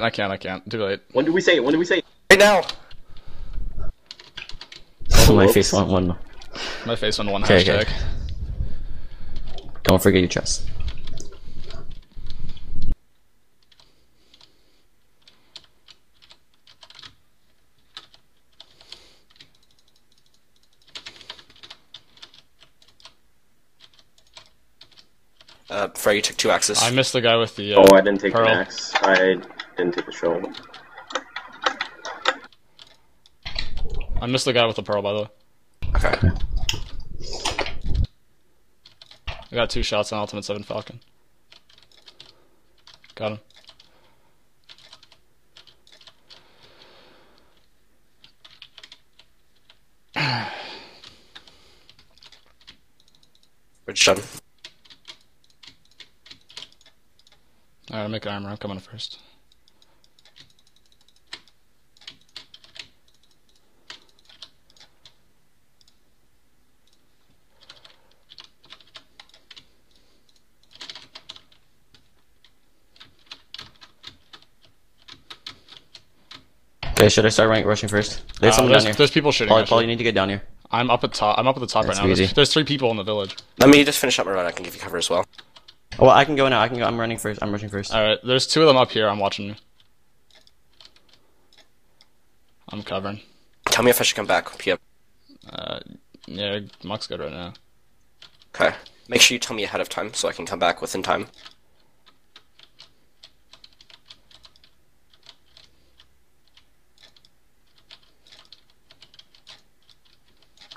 can't. I can't. I can't. Too late. When did we say it? When did we say it? Right now. My face on one. My face on one Okay, hashtag. okay. Don't forget your chest. Uh, Frey, you took two axes. I missed the guy with the. Uh, Oh, I didn't take Pearl. an axe. I didn't take a shovel. I missed the guy with the pearl, by the way. Okay. I got two shots on Ultimate Seven Falcon. Got him. Bridge done. Alright, I'm making armor. I'm coming first. Okay, should I start rank rushing first? There's Uh, someone there's, down here. there's people shooting. Paul. Paul, you need to get down here. I'm up at top. I'm up at the top That's right now. There's, there's three people in the village. Let me just finish up my run. I can give you cover as well. Oh, well, I can go now. I can go. I'm running first. I'm rushing first. All right, there's two of them up here. I'm watching you. I'm covering. Tell me if I should come back. PM. Uh, yeah, Muck's good right now. Okay. Make sure you tell me ahead of time so I can come back within time.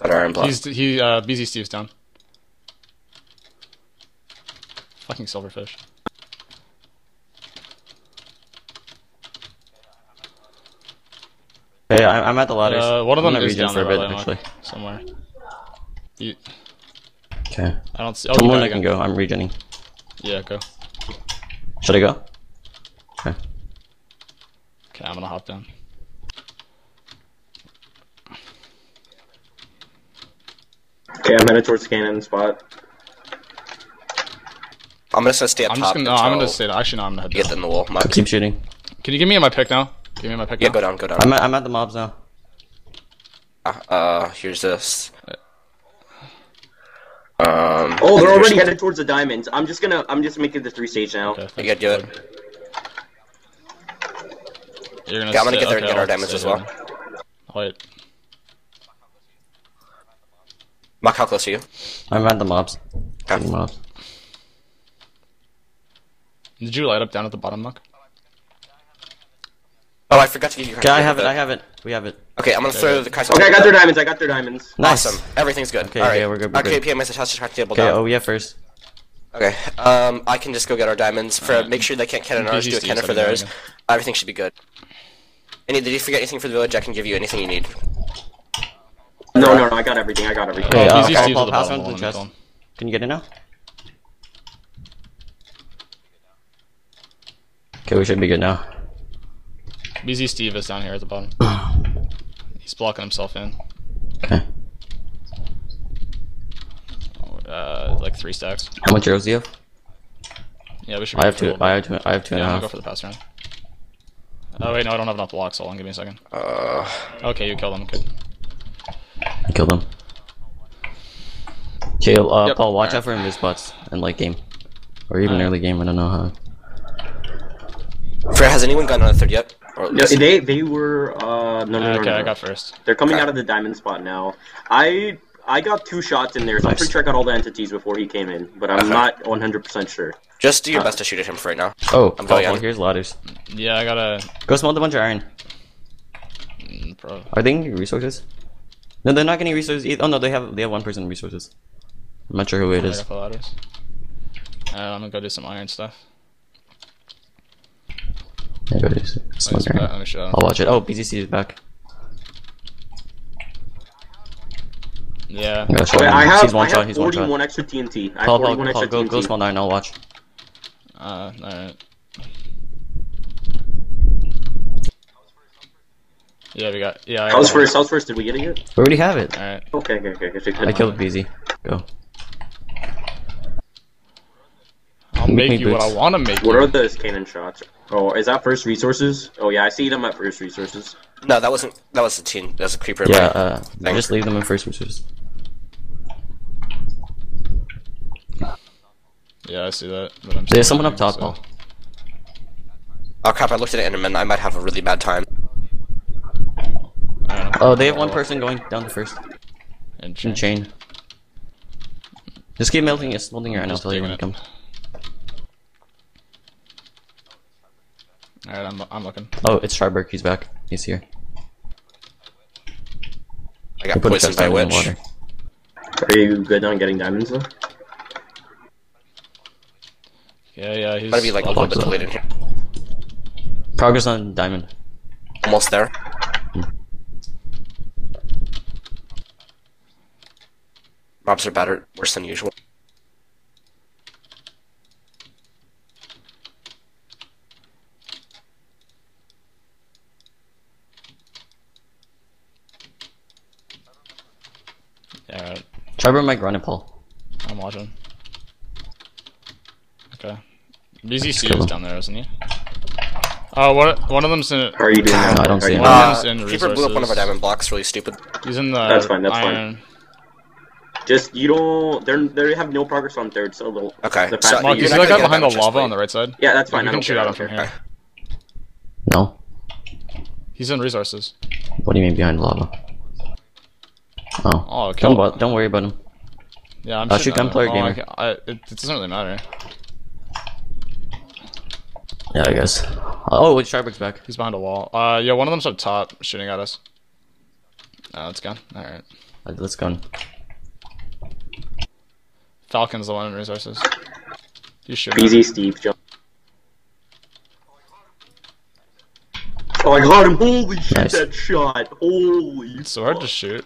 Got iron block. He's he. Uh, BZ Steve's down. Fucking silverfish. Okay, I, I'm at the ladders. Uh, one of them I'm gonna is regen down for a bit, actually. somewhere. You, Okay. I don't see. Oh, Someone you that can go. I'm regening. Yeah, go. Should I go? Okay. Okay, I'm gonna hop down. Okay, I'm headed towards cannon spot. I'm just gonna stay up I'm top just gonna. No, I'm until gonna stay. down. Actually, no, I'm gonna head you get in the wall. Muck. Keep shooting. Can you give me my pick now? Give me my pick Yeah, now. go down, go down. I'm at, I'm at the mobs now. Uh, uh here's this. Um, Oh, they're already headed towards the diamonds. I'm just gonna. I'm just making the three stage now. Okay, You gotta do it. You're gonna. Yeah, I'm gonna get there and get our I'll diamonds as well. here. Wait. Muck, how close are you? I'm at the mobs. Okay. Getting mobs. Did you light up down at the bottom, Muck? Oh, I forgot to give you. Okay, I have it. I have it. We have it. Okay, I'm gonna throw the Kaiser. Okay, I got their diamonds. I got their diamonds. Nice. Awesome. Everything's good. Okay, All right. yeah, we're good, we're okay, good. PM is a touch track table Okay. down. Oh, yeah. First. Okay. Um, I can just go get our diamonds. For Alright. make sure they can't cannon ours. BG Do a Steve's cannon for theirs. Everything should be good. Any? Did you forget anything for the village? I can give you anything you need. No, no, no. I got everything. I got everything. Okay, Oh, uh, BZ Paul, Steve's Paul, the pass bottom around to the chest. Can you get it now? Okay, we should be good now. BZ Steve is down here at the bottom. He's blocking himself in. Okay. Uh, like three stacks. How much arrows do you have? Yeah, we should. I have two. I have two. I have two and Yeah, a I'm gonna go for the pass round. Oh wait, no, I don't have enough blocks. Hold on, give me a second. Uh, Okay, you killed him. Good. I killed him. Okay, uh, Yep. Paul, watch Alright. out for invis spots in late game, or even Alright. early game. I don't know how. Fred, has anyone gotten on a third yet? Or No, they they were uh no no no, okay, no, I got first. They're coming Okay. out of the diamond spot now. I I got two shots in there, so I'm Nice. pretty sure I got all the entities before he came in, but I'm Okay. not 100 percent sure. just do your best to shoot at him for right now. Oh, I'm Paul, going Paul, in. here's ladders. Yeah, I gotta. Go smoke a bunch of iron. mm, Bro. Are they getting resources? No, they're not getting resources either. Oh no, they have they have one person resources. I'm not sure who it is. I is. got the ladders. Uh, I'm gonna go do some iron stuff. Yeah, go do some- Let me, smoke sp- iron. let show. I'll watch it. Oh, BZC is back. Yeah. I'm gonna show Okay, him. I he's have, one I shot. have He's one shot. extra TNT. I have Paul, Paul, 41 Paul, extra go, TNT. go small nine. I'll watch. Uh, alright. Yeah, we got. Yeah, I House got- first, house first. Did we get it yet? We already have it. Alright. Okay, okay, okay. okay, I good. killed BZ. Go. I'll make, me you what I want to make What you. are those cannon shots? Oh, is that first resources? Oh yeah, I see them at first resources. No, that wasn't. That was a teen. That was a creeper. Yeah, right? uh, Thanks. just leave them in first resources. Yeah, I see that. But I'm There's someone up top, so- Paul. Oh crap! I looked at Enderman. I might have a really bad time. I don't know. Oh, they have one person going down the first. And In chain. chain. Just keep melting, it's melting right now Just until you digging come. Alright, I'm, I'm looking. Oh, it's Sharberg, he's back. He's here. I got He put poisoned by a down in the witch. water. Are you good on getting diamonds though? Yeah, yeah, he's. Gotta be like a little bit so. delayed in here. Progress on diamond. Almost there. Mobs are better, worse than usual. Yeah, alright. Sharberg might run it, Paul. I'm watching. Okay. BZC kill is him. down there, isn't he? Oh, what? One of them's in. How are you doing? No, I don't see you- him. One Uh, of them's in Creeper blew up one of our diamond blocks. Really stupid. He's in the. That's fine, that's fine. Iron. Just you don't. They're they have no progress on third, so they'll. Okay, The fact so Mark, you- you see You're that guy behind the lava chest on the right side? Yeah, that's fine. You I can shoot care, at I him from here. No? He's in resources. What do you mean behind lava? Oh. Oh, Don't, don't worry about him. Yeah, I'm Uh, shooting shoot at him. gunplayer Oh, gamer. I I, it, it doesn't really matter. Yeah, I guess. Oh, wait, Sharberg's back. He's behind a wall. Uh, yeah, one of them's up top shooting at us. Oh, it's gone. Alright. Uh, Let's go. Falcon's the one in resources. He's shooting. BZ Steve jump. Oh, I got him! Holy shit, Nice. that shot! Holy. It's so hard to shoot.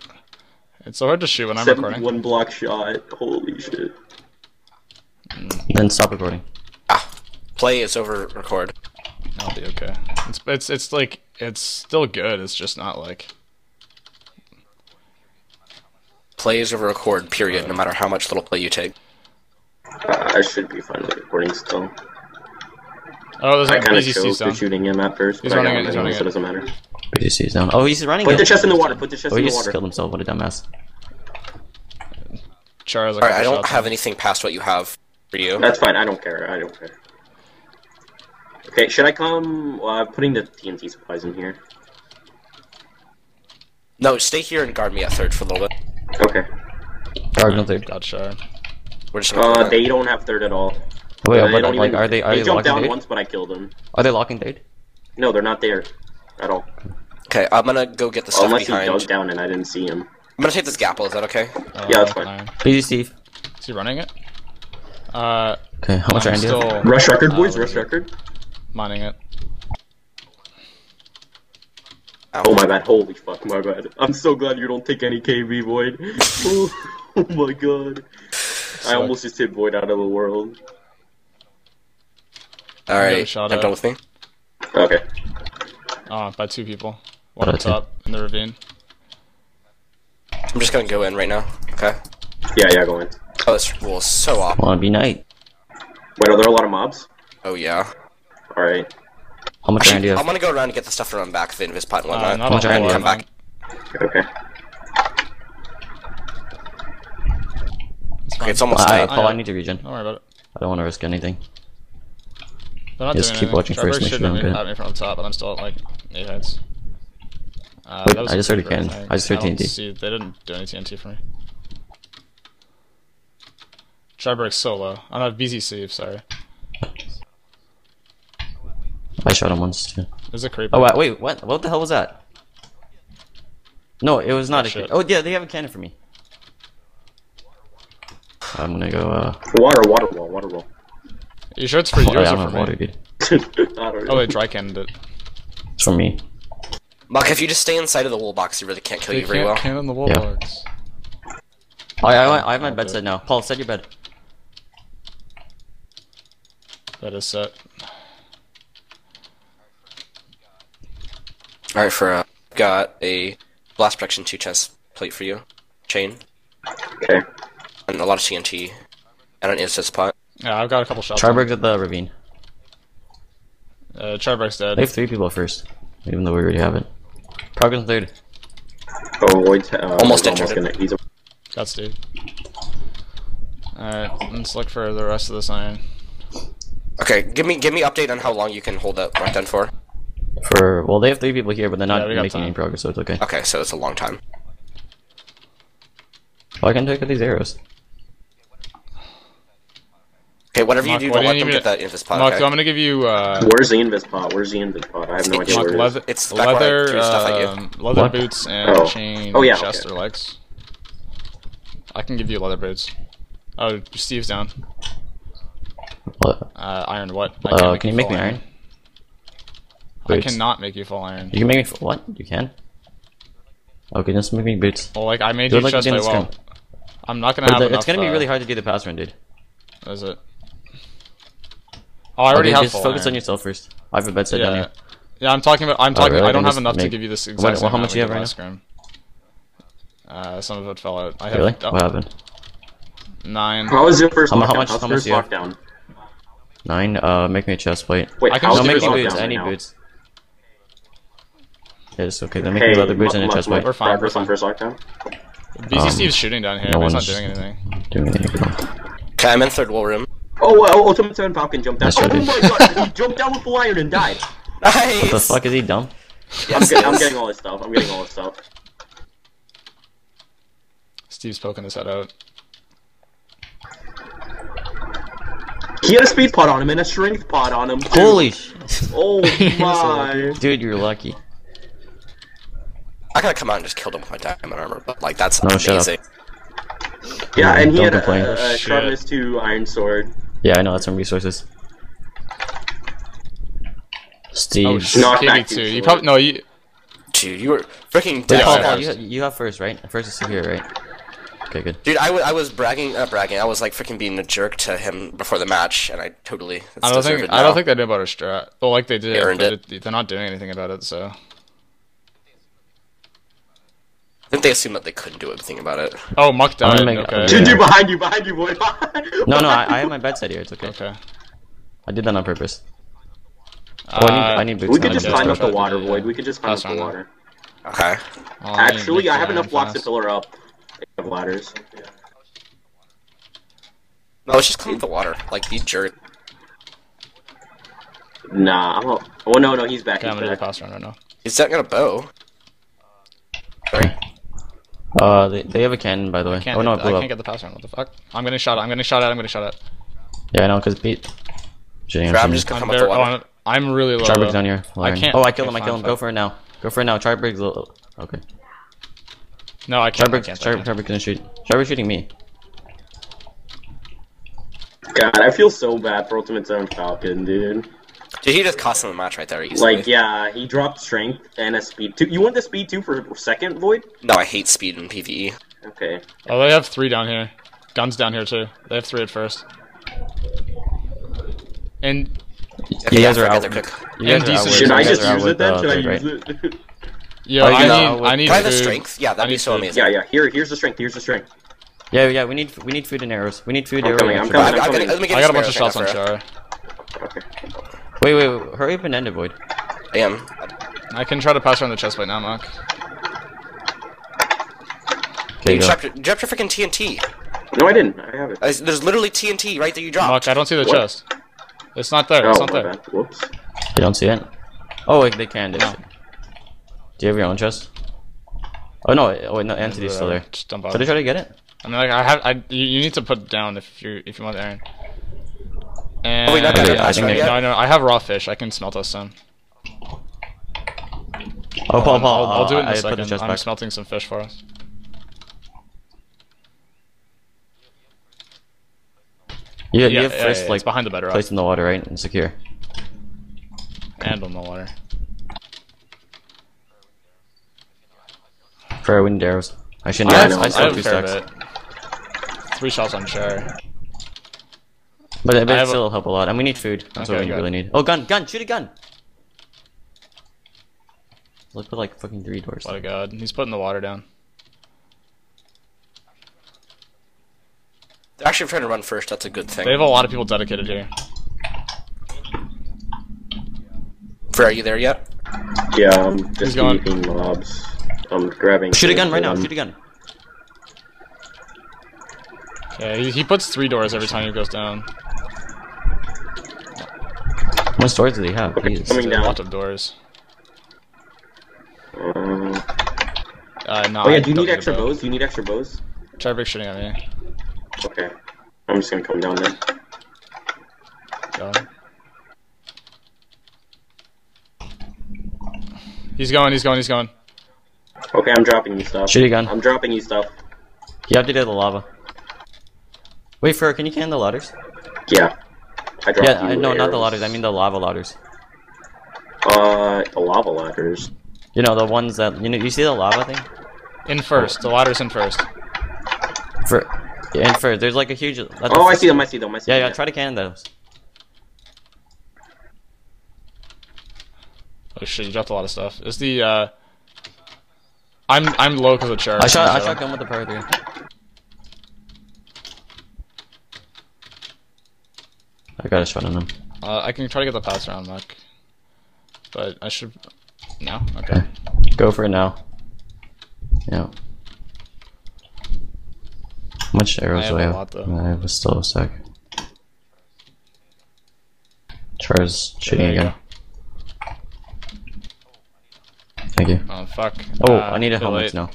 It's so hard to shoot when I'm recording. One block shot. Holy shit. Then stop recording. Ah, play is over. Record. I'll be okay. It's it's it's like it's still good. It's just not like Play is over. Record. Period. No matter how much little play you take. Uh, I should be fine with recording still. oh, there's I like kind of BZC's chose to shooting him at first, He's but I running got him he's anyway, running so it it. doesn't matter. BZC is down. Oh, he's running. Put it. the chest in the water. Put the chest Oh, in he just killed himself. What a dumbass. Char has a All right, I don't have on. anything past what you have for you. That's fine. I don't care. I don't care. Okay, should I come? Well, I'm putting the TNT supplies in here. No, stay here and guard me at third for a little bit. Okay. Diagonal third. Got Char. We're just gonna Uh, they don't have third at all. Wait, They but like, even- are they are they they, jumped locking down third? once, but I killed them. Are they locking third? No, they're not there at all. Okay, I'm gonna go get the stuff Unless he behind. dug down and I didn't see him. I'm gonna take this gapple. Is that okay? Uh, Yeah, that's fine. iron. BZ Steve. Is he running it? Uh, Okay, how much I'm iron do you still Rush record, Uh, boys. what Rush record. mining it. Ow. Oh my god, Holy fuck, my bad. I'm so glad you don't take any KB, Void. oh, oh my god. I almost just hit Void out of the world. All Give it a right, shot I'm done with me. Okay. Oh, by two people. One What up top in the ravine. I'm just gonna go in right now. Okay. Yeah, yeah, go in. Oh, this rule is so off. Wanna be night? Wait, are there a lot of mobs? Oh yeah. Alright. How much iron do you I'm gonna go around and get the stuff and run back, the invis pot and Uh, whatnot. not much a iron whole do you lot, have? man. Okay. It's Okay, it's almost I, done. Paul, I- I need to regen. Don't worry about it. I don't want to risk anything. They're not Just doing keep anything. watching first, Trevor make should sure I'm good. at me from top, but I'm still at like eight heads. Uh, Wait, I just heard a Creeper, cannon. think. I just heard don't TNT. See, they didn't do any TNT for me. Triberg's solo. I'm not BZC, sorry. I shot him once too. There's a creeper. Oh wait, wait, what? What the hell was that? No, it was not a. shit. Oh yeah, they have a cannon for me. I'm gonna go. uh... Water, water wall, water wall. you sure it's for you oh, or yeah, is I it for have me? dude. I don't know. Oh wait, dry cannoned it. It's from me. Mark, if you just stay inside of the wool box, you really can't kill They you very can't well. cannon the wall Yeah. box. I, I, I have my bed set now. Paul, set your bed. That is set. All right, for uh, got a blast protection two chest plate for you, chain, Okay. and a lot of TNT, and an instant spot. Yeah, I've got a couple shots. on- Charberg's at the ravine. Uh, Charberg's dead. They have three people first, even though we already have it. Progress in third. Oh, Void's uh, Almost is entered gonna. He's a, Got Steve. Alright, let's look for the rest of this iron. Okay, give me give me update on how long you can hold that lockdown for. For well, they have three people here, but they're not Yeah, we got making any progress, so it's okay. Okay, so it's a long time. Why can't I take out these arrows? Okay, whatever Mark, you do, don't let didn't them you get that invis pot. Mark, okay? I'm gonna give you uh, where's the invis pot? Where's the invis pot? I have no idea Mark, where it leather, It's back when I leather, threw stuff um, leather What? boots and Oh. chain Oh, yeah, chest okay. or legs. I can give you leather boots. Oh, Steve's down. What? Uh, iron what? I Uh, can you make me iron? I Boots. cannot make you full iron. You can make me f- what? You can. Okay, just make me boots. Well, like I made Do it you like chest the by Dennis well. Gun. I'm not gonna But have the- enough. it's gonna be uh, really hard to do the pass run, dude. Is it? Oh, I already okay, have just full focus iron. on yourself first. I have a bed set down Yeah. here. Yeah, I'm talking about. I'm talking. really? I don't Then have just enough to give you this exact What- same how much do you we have did right last scrim. Uh, some of it fell out. I have Really? oh, What happened? nine. How was your first How lockdown? how much- how much first do you have? lockdown? Nine. Uh, make me a chest plate. Wait, I can how's just No, your make you me boots. lockdown I need right now? boots. Yes, okay. Then make Hey, me leather boots and a chest plate. We're fine, Progress we're on fine. first lockdown. BZ Um, Steve's shooting down here. no but he's not doing anything. Doing anything. Okay, I'm in third wall room. Oh, uh, Ultimate 7 Falcon jumped down. That's right, oh my god, he jumped down with the iron and died. Nice. What the fuck is he dumb? I'm, Yes, get, it I'm getting all his stuff. I'm getting all his stuff. Steve's poking his head out. He had a speed pot on him and a strength pot on him. Too. Holy sh! Oh my. Dude, you're lucky. I gotta come out and just kill him with my diamond armor, but like that's No, shut up. amazing. Yeah, and he Don't had a, complain. a, a sharpness 2 iron sword. Yeah, I know that's some resources. Steve. Oh shit, Knock back KB2. too You probably no. You Dude, you were freaking dead. Yeah. You, you have first, right? First is here, right? Okay, good. Dude, I wa- I was bragging, not bragging. I was like freaking being a jerk to him before the match, and I totally. I don't think deserved I don't think they did about a strat. Well, like they did, They earned but it. it- they're not doing anything about it. So I think they assumed that they couldn't do anything about it. oh, Muck I'm died. gonna make- okay. Dude, dude, behind you, behind you, boy. No, no, I, I have my bed set here. It's okay. Okay. I did that on purpose. Oh, I need, Uh, I need boots. We could just need Yeah, climb up the water. Void. We could just climb up the water. Okay. well, Actually, Nick I have enough blocks to fill her up. I have ladders. No, let's just clean up the water. Like, be jerk. Nah, I'm a... Oh, no, no, he's back. Okay, I'm gonna do a back. pass run right now. He's not got a bow. Sorry. Uh, they, they have a cannon, by the way. I can't, oh no, hit- I can't get the pass around. What the fuck? I'm getting shot. at, I'm getting shot at. I'm getting shot at. Yeah, I know, because Pete. Shitting on just gonna I'm, come up the oh, water. I'm, I'm really low. Charberg's though. down here. I can't- Oh, I I killed him. I can't killed him. Go for it now. Go for it now. Charberg's. little- Okay. No, I can't. I Charberg's. can't, I Char- can't. Gonna shoot. Charberg's shooting me. God, I feel so bad for Ultimate 7 Falcon, dude. Dude, he just cost him a match right there easily. Like, yeah, he dropped strength and a speed 2. You want the speed 2 for second, Void? No, I hate speed in PvE. Okay. Oh, they have three down here. Guns down here too. They have three at first. And You guys are out. forgot. You guys are out. Should I just guys are out use it then? Uh, should I use it? yo, Oh, I got- need, what- I need Try the food. strength. Yeah, that'd be so food. amazing. yeah, yeah. Here, here's the strength. Here's the strength. Yeah, yeah. We need we need food and arrows. We need food, I'm arrows. coming, I'm coming. I, gotta- let me get I got a bunch of shots on right now, Char. Okay. Wait, wait, wait. Hurry up and end it, Void. I am. I can try to pass around the chest plate now, Mark. Okay, You go. dropped your, you dropped your freaking TNT. No, I didn't. I have it. Uh, There's literally TNT right there you dropped. Mark, I don't see the What? chest. It's not there. Oh, It's not there. bad. Whoops. You don't see it? Oh, wait, they can. They No. should. Do you have your own chest? Oh no! Oh wait, no. Entity's still there. Just dump Did out. I try to get it? I mean, like, I have. I you, you need to put down if you if you want iron. And Oh, wait, not that Okay, I think I- no, no, I have raw fish. I can smelt us some. Oh, Paul, Paul. I'll, I'll uh, do it in a I second. I'm back. smelting some fish for us. You, Yeah, you have yeah, first yeah, like it's behind the bedrock placed in the water, right, and secure. and on the water. For wind arrows. I shouldn't. I I, have, I, know, I still have have a two fair stacks, bit. Three shots on Char. But it, but I it have still help a lot. And we need food. That's what we good. really need. Oh, gun, gun, shoot a gun. Let's put like fucking three doors. What a god. He's putting the water down. They're Actually, trying to run first. That's a good thing. They have a lot of people dedicated here. Fur, are you there yet? Yeah, I'm just gone. eating mobs. I'm grabbing. Shoot a gun right now. Shoot a gun. Yeah, he, he puts three doors every time he goes down. How much doors do they have? Okay, Jeez. coming A lot of doors. Um, Uh, no, oh yeah, I do you don't need extra a bow. bows? Do you need extra bows? Trevor shooting at me. Okay. I'm just gonna come down there. Go. He's going, he's going, he's going. Okay, I'm dropping you stuff. Shoot a gun. I'm dropping you stuff. You have to do the lava. Wait, Fur, can you can the ladders? Yeah. I dropped Yeah, you I, no, not the ladders. I mean the lava ladders. Uh, the lava ladders. You know the ones that you know. You see the lava thing? In first. The ladder's in first. For yeah, and Fur, there's like a huge. Oh, I see them. I see them. I see Yeah, them. yeah. Try to can those. Oh shit, you dropped a lot of stuff. It's the, uh... I'm I'm low because of chair. I shot. I shot gun with the power three. I got a shot on him. Uh, I can try to get the pass around, Mac. But I should... No? Okay. Okay. Go for it now. Yeah. How much arrows have do I a have? lot, though. I have still a sec. Char's shooting there you again. Thank you. Oh, fuck. Oh, Uh, I need a helmet late. now.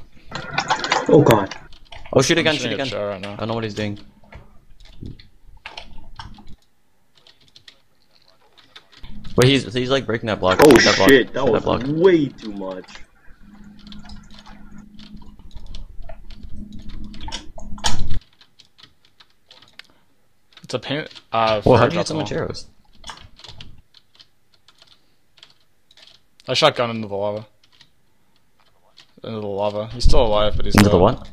Oh god. Oh, shoot I'm again, shoot shooting at again. Right now. I don't know what he's doing. Wait, he's he's like breaking that block. Oh that block. shit, that shoot was block. way too much. It's a pain... Uh, Well, for how do you dropped get so much arrows? I shot gun into the lava. Into the lava. He's still alive, but he's Into the still- what?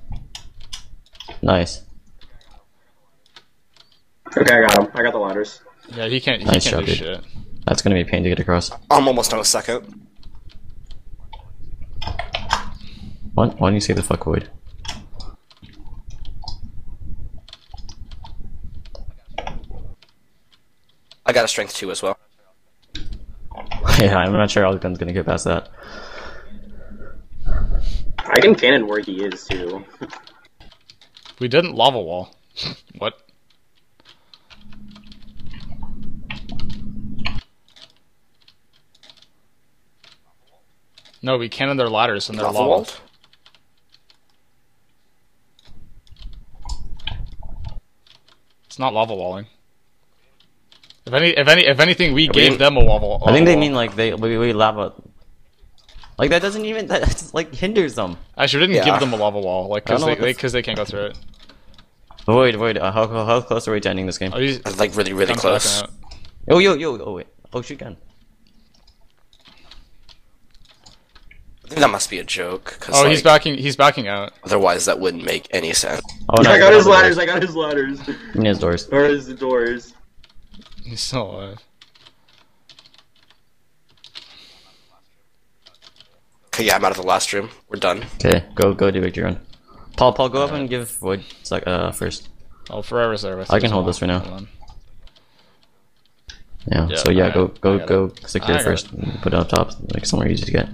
Nice. Okay, I got him. I got the ladders. Yeah, he can't. He Nice can't job, do dude. shit. That's gonna be a pain to get across. I'm almost on a second. Why, why don't you say the fuck void? I got a strength two as well. yeah, I'm not sure Algun's gonna get past that. I can cannon where he is too. We didn't lava wall. what? No, we can cannoned their ladders and they're Lava lava. It's not lava walling. If any, if any, if anything, we gave them a lava. I think they wall. mean like they we, we lava. Like that doesn't even that just, like hinders them. Actually, we didn't Yeah. give them a lava wall, like because they, what they, they can't go through it. Void, void. Uh, how, how how close are we to ending this game? Oh, he's Like really, really close. Oh yo yo oh wait oh shoot gun. I think that must be a joke. Oh, like, he's backing. He's backing out. Otherwise, that wouldn't make any sense. Oh no! I got his ladders. I got his ladders. He needs doors. Or his doors. He's still alive. Okay, yeah, I'm out of the last room. We're done. Okay, go go do victory run. Paul Paul go up and give void sec uh first. Oh, Forever's there with I can hold well. this for now. Yeah. Yeah, so yeah, alright. go go go it. secure first. and Put it up top, like somewhere easy to get.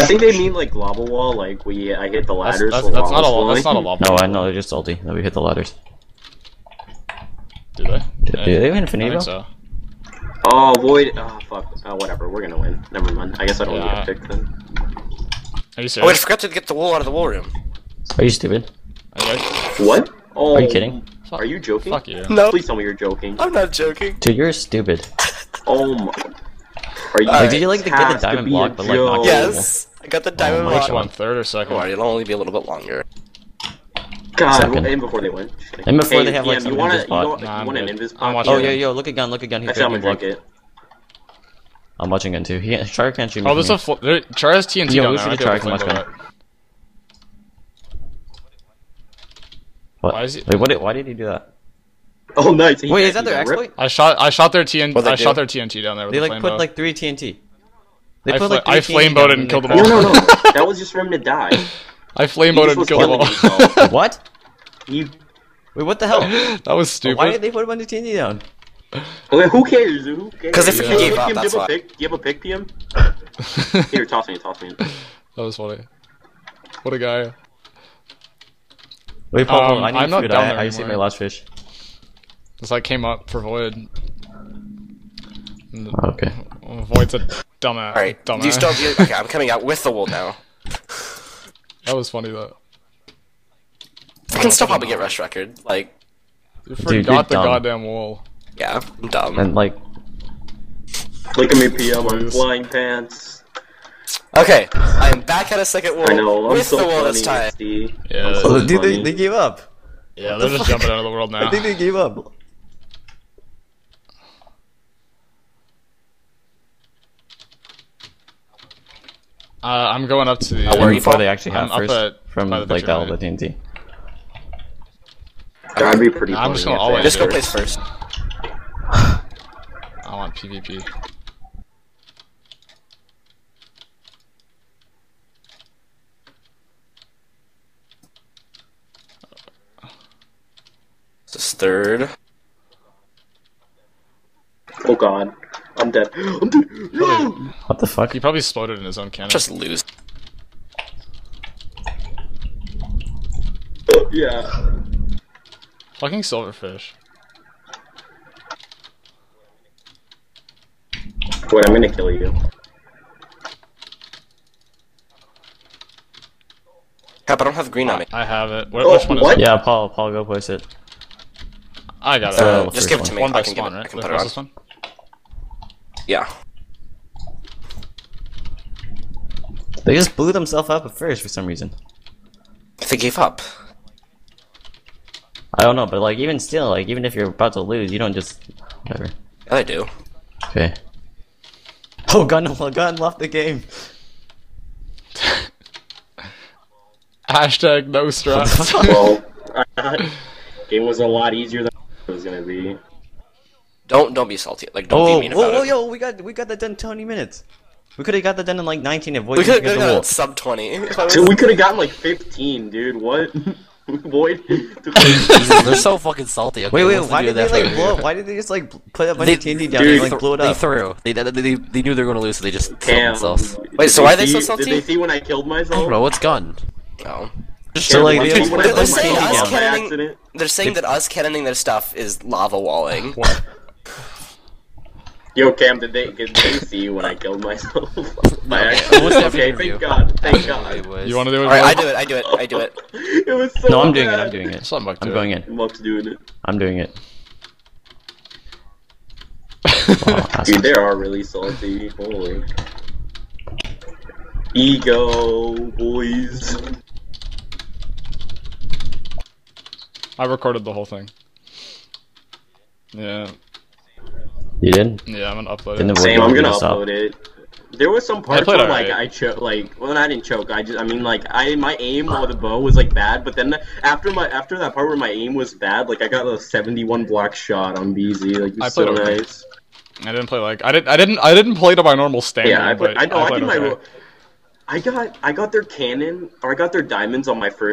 I think they mean like lava wall. Like we, I hit the ladders. that's, while that's not a lava's that's not a lava. No, wall. Oh, I know they're just salty that we hit the ladders. Do they? Do, do they have I think so. Oh, void. Oh, fuck. Oh, whatever. We're gonna win. Never mind. I guess I don't Yeah. get picked then. Are you Oh, wait, I serious? forgot to get the wool out of the wool room. Are you stupid? Are What? Oh, Are you kidding? Oh, are you joking? fuck you. No, Please tell me you're joking. I'm not joking. Dude, you're stupid. Oh my. Are you? Like, did you like to get the has diamond block, but like not joke. get Yes, I got the diamond my Which rock. God. one? Third or second? Don't it'll only be a little bit longer. God, Second. and before they win. And before hey, they have, like, DM, some you want, invis you pot. want, Nah, you want an good. invis I'm pot? watching Oh Yeah. yo yo, look again, look again. He's Actually, I'm gonna block. it. I'm watching gun too. He Char can't shoot me. Oh, from there's a here. fl- there, Char has TNT Yo, down we there. should I try could much flame better. What? why is he- Wait, what did, why did he do that? Oh, nice. He Wait, can- is that their exploit? I shot I shot their TNT. I shot their TNT down there They like put like three TNT. They I put fla- like I flame down boated and killed them all. No, no, no. that was just for him to die. I flame He mode just and killed them all. What? You, Wait, what the hell? that was stupid. Why did they put a bunch of TNT down? Wait, who cares? dude? Who cares? 'Cause they freaking Hey, gave up, PM, do you that's why. pick? Do you have a pick, PM? Here, toss me, toss me. That was funny. What a guy. Wait, Paul, Um, I need I'm not food. down I, there I saved my last fish. This like came up for Void. Okay. Void's a dumbass. Alright, dumbass. do you still have Okay, I'm coming out with the wool now. That was funny though. I can still probably get rush record. Like, You you're forgot the dumb. goddamn wall. yeah, I'm dumb. And like, Look at me, PM. I'm flying pants. Okay, I am back at a second wall. I know. I'm with so the wall funny, this time. XD. Yeah, Oh, so dude, they, funny. they gave up. Yeah, they're just jumping out of the world now. I think they gave up. Uh, I'm going up to the. Oh, where are you before they actually have I'm up first at- from by the like picture, all the right? TNT. That'd be pretty I'm just gonna always- they- Disco Sure. plays first. I want PvP. This is third. Oh god. I'm dead. I'm dead. No! What the fuck? He probably exploded in his own cannon. Just lose. Yeah. fucking silverfish. Wait, I'm gonna kill you. Yeah, but I don't have green on me. I have it. Wh- Oh, which one is what? it? Yeah, Paul, Paul, go place it. I got it. Uh, just give it to me. one by I can spawn, give it. right? I can Wait, put it on. this one? Yeah. They just blew themselves up at first for some reason. They gave up. I don't know, but like even still, like even if you're about to lose, you don't just whatever. I do. Okay. Oh, gun, gun left the game. Hashtag no stress. Well, game was a lot easier than it was gonna be. Don't don't be salty. Like don't Oh, be mean whoa, about whoa, it. yo, we got we got that done in 20 minutes. We could have got that done in like 19 if Void We could have the got wall. sub twenty. If I was- Dude, we could have gotten like 15, dude. What? Void. Jesus, they're so fucking salty. Okay, Wait, wait, why did they like that? blow? Why did they just like put a bunch They- of TNT down Dude, and like Th- blow it up? They threw. They, they, they, they knew they were gonna lose, so they just killed Damn. themselves. Wait, so why are they they so salty? Did they see when I killed myself? Bro, what's gun? No. So like Did they they just see put when a I They're saying us TNT myself by down. cannoning- They're saying that us cannoning their stuff is lava walling. What? Yo, Cam, did they did they see you when I killed myself? By Okay, accident? what's that for okay, interview? thank God, thank God. wait. You want to do it? Alright, I do it, I do it, I do it. It was so No, I'm doing it. I'm doing it. Something I'm that. going in. I'm up to doing it. I'm doing it. Dude, they are really salty. Holy. Ego, boys. I recorded the whole thing. Yeah, You did? yeah, I'm gonna upload Didn't it. the Same, I'm gonna Stop. upload it. There was some parts where like alright. I choke, like well, I didn't choke. I just, I mean, like I my aim with the bow was like bad, but then after my after that part where my aim was bad, like I got a 71 block shot on BZ. Like it was I so played okay. nice. I didn't play like I didn't I didn't I didn't play to my normal standard. Yeah, I put. but I know. I, played did my. okay. ro- I got I got their cannon or I got their diamonds on my first